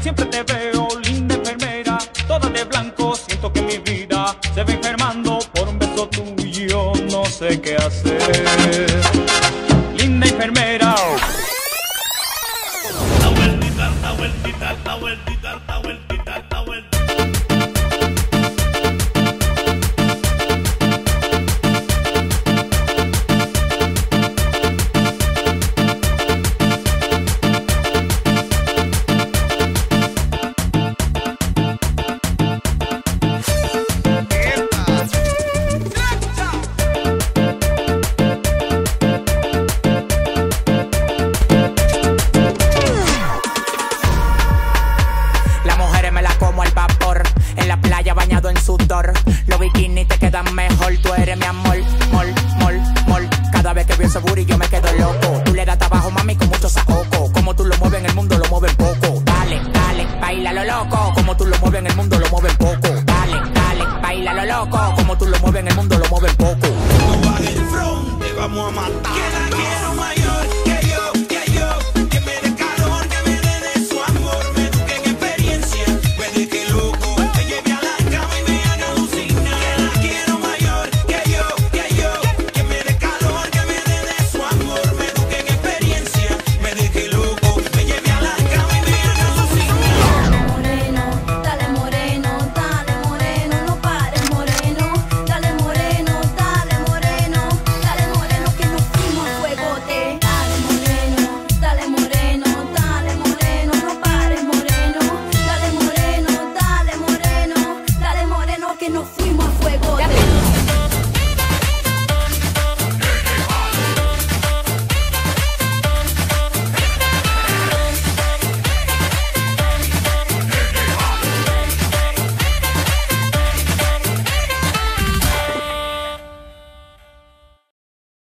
siempre te veo, linda enfermera, toda de blanco, siento que mi vida se va enfermando por un beso tuyo, no sé qué hacer. Linda enfermera. En la playa bañado en sudor. Los bikinis te quedan mejor. Tú eres mi amor. Mol, mol, mol. Cada vez que veo ese booty yo me quedo loco. Tú le das trabajo, mami, con mucho saoco. Como tú lo mueves en el mundo, lo mueven poco. Dale, dale, baila lo loco. Como tú lo mueves en el mundo, lo mueven poco. Dale, dale, baila lo loco. Como tú lo mueves en el mundo, lo mueven poco. No el front, te vamos a matar.